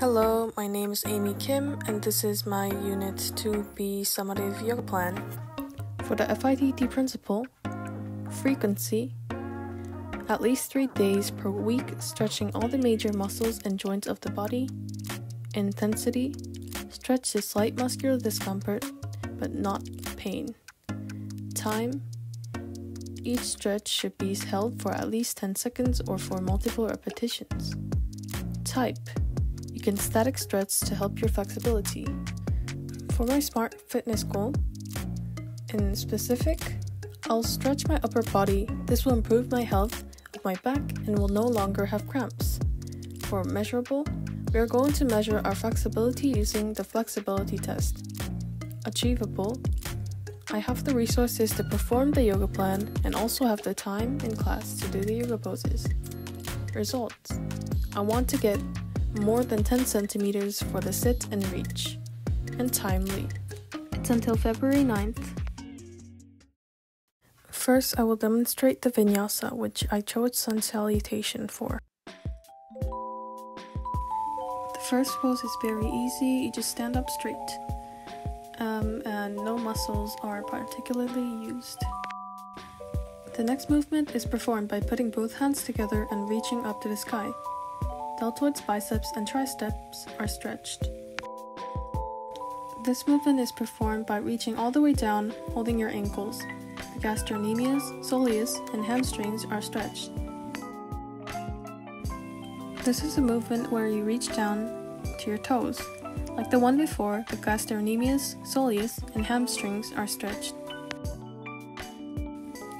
Hello, my name is Amy Kim, and this is my Unit 2B summative yoga plan. For the FITT principle, frequency, at least three days per week, stretching all the major muscles and joints of the body, intensity, stretch to slight muscular discomfort, but not pain. Time, each stretch should be held for at least 10 seconds or for multiple repetitions. Type, can static stretch to help your flexibility. For my smart fitness goal, in specific, I'll stretch my upper body. This will improve my health of my back and will no longer have cramps. For measurable, we are going to measure our flexibility using the flexibility test. Achievable, I have the resources to perform the yoga plan and also have the time in class to do the yoga poses. Results, I want to get more than 10 centimeters for the sit and reach, and timely. It's until February 9th. First, I will demonstrate the vinyasa, which I chose sun salutation for. The first pose is very easy, you just stand up straight, um, and no muscles are particularly used. The next movement is performed by putting both hands together and reaching up to the sky. Deltoids, biceps, and triceps are stretched. This movement is performed by reaching all the way down, holding your ankles. The gastrocnemius, soleus, and hamstrings are stretched. This is a movement where you reach down to your toes. Like the one before, the gastrocnemius, soleus, and hamstrings are stretched.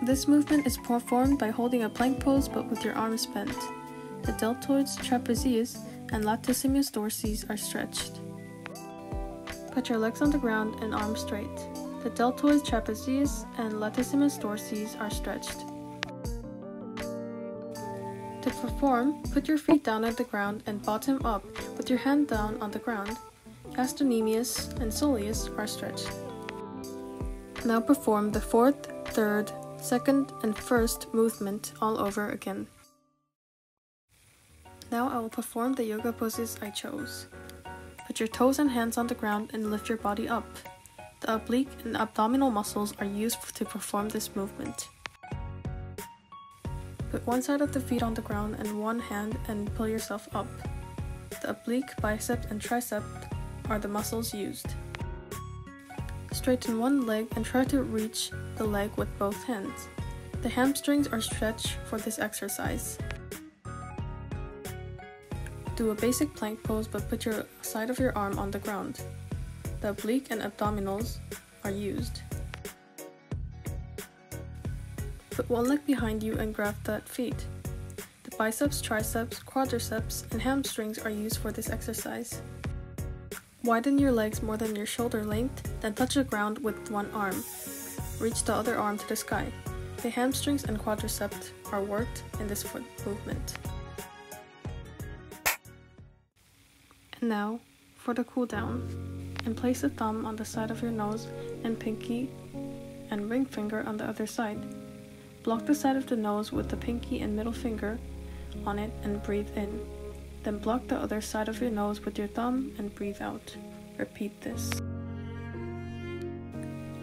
This movement is performed by holding a plank pose but with your arms bent. The deltoids, trapezius, and latissimus dorsi are stretched. Put your legs on the ground and arms straight. The deltoids, trapezius, and latissimus dorsi are stretched. To perform, put your feet down at the ground and bottom up with your hand down on the ground. Gastrocnemius and soleus are stretched. Now perform the fourth, third, second, and first movement all over again. Now I will perform the yoga poses I chose. Put your toes and hands on the ground and lift your body up. The oblique and abdominal muscles are used to perform this movement. Put one side of the feet on the ground and one hand and pull yourself up. The oblique, bicep, and tricep are the muscles used. Straighten one leg and try to reach the leg with both hands. The hamstrings are stretched for this exercise. Do a basic plank pose but put your side of your arm on the ground. The oblique and abdominals are used. Put one leg behind you and grab that feet. The biceps, triceps, quadriceps, and hamstrings are used for this exercise. Widen your legs more than your shoulder length, then touch the ground with one arm. Reach the other arm to the sky. The hamstrings and quadriceps are worked in this foot movement. And now for the cool down. And place the thumb on the side of your nose and pinky and ring finger on the other side. Block the side of the nose with the pinky and middle finger on it and breathe in. Then block the other side of your nose with your thumb and breathe out. Repeat this.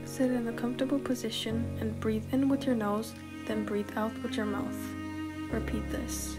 Sit in a comfortable position and breathe in with your nose, then breathe out with your mouth. Repeat this.